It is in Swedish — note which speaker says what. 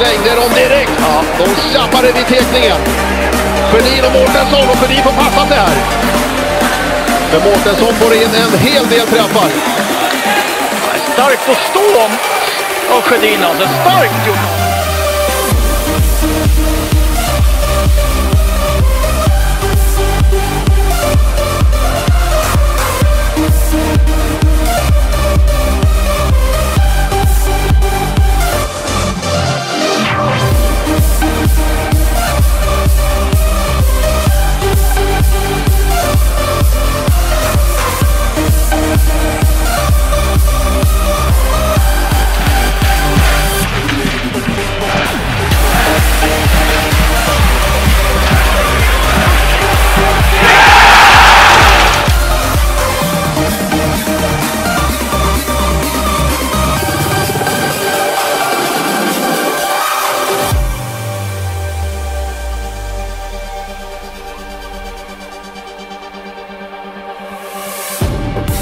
Speaker 1: dem direkt. Ja, de tjabbade vid tekningen. Sjödin och Mårtensson och Sjödin får passa sig här. Men Mårtensson får in en hel del träffar.
Speaker 2: Starkt att stå av Sjödin alltså. Starkt gjort!